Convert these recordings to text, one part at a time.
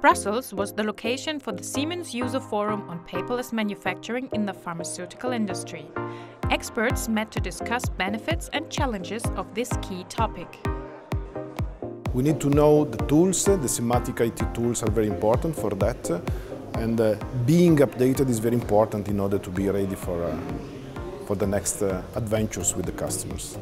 Brussels was the location for the Siemens User Forum on paperless manufacturing in the pharmaceutical industry. Experts met to discuss benefits and challenges of this key topic. We need to know the tools, the SIMATIC IT tools are very important for that and uh, being updated is very important in order to be ready for, uh, for the next uh, adventures with the customers.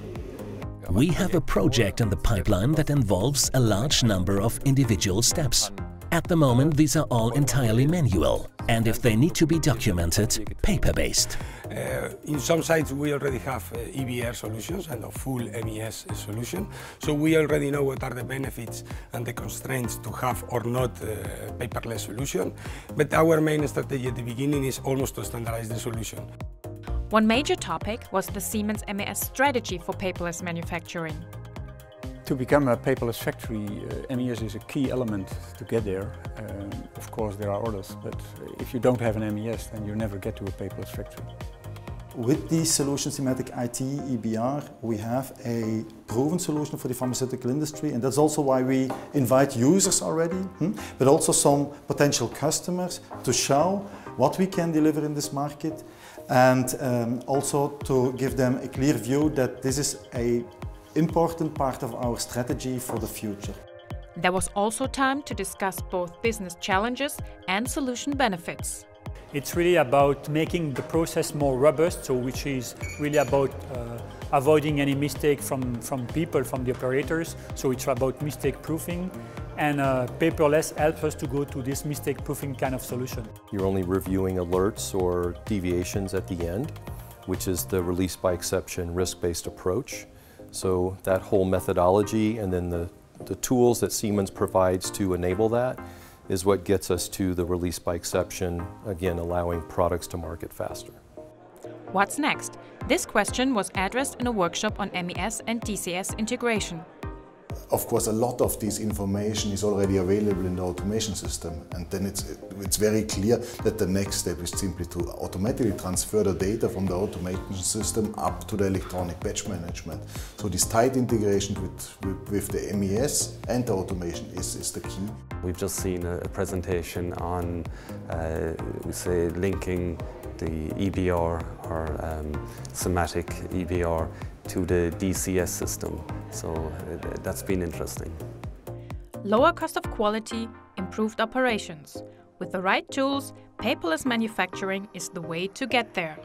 We have a project in the pipeline that involves a large number of individual steps. At the moment, these are all entirely manual, and if they need to be documented, paper-based. Uh, in some sites, we already have uh, EBR solutions and a full MES solution, so we already know what are the benefits and the constraints to have or not uh, paperless solution. But our main strategy at the beginning is almost to standardize the solution. One major topic was the Siemens MES strategy for paperless manufacturing. To become a paperless factory, uh, MES is a key element to get there. Um, of course, there are others, but if you don't have an MES, then you never get to a paperless factory. With the solution SIMATIC IT EBR, we have a proven solution for the pharmaceutical industry, and that's also why we invite users already, hmm, but also some potential customers to show what we can deliver in this market and um, also to give them a clear view that this is a important part of our strategy for the future. There was also time to discuss both business challenges and solution benefits. It's really about making the process more robust, so which is really about uh, avoiding any mistake from, from people, from the operators. So it's about mistake proofing and uh, paperless helps us to go to this mistake proofing kind of solution. You're only reviewing alerts or deviations at the end, which is the release by exception risk-based approach. So that whole methodology and then the, the tools that Siemens provides to enable that is what gets us to the release by exception, again allowing products to market faster. What's next? This question was addressed in a workshop on MES and DCS integration. Of course, a lot of this information is already available in the automation system, and then it's, it's very clear that the next step is simply to automatically transfer the data from the automation system up to the electronic batch management. So this tight integration with, with, with the MES and the automation is, is the key. We've just seen a, presentation on, uh, we say, linking the EBR or um, SIMATIC EBR to the DCS system. So uh, that's been interesting. Lower cost of quality, improved operations. With the right tools, paperless manufacturing is the way to get there.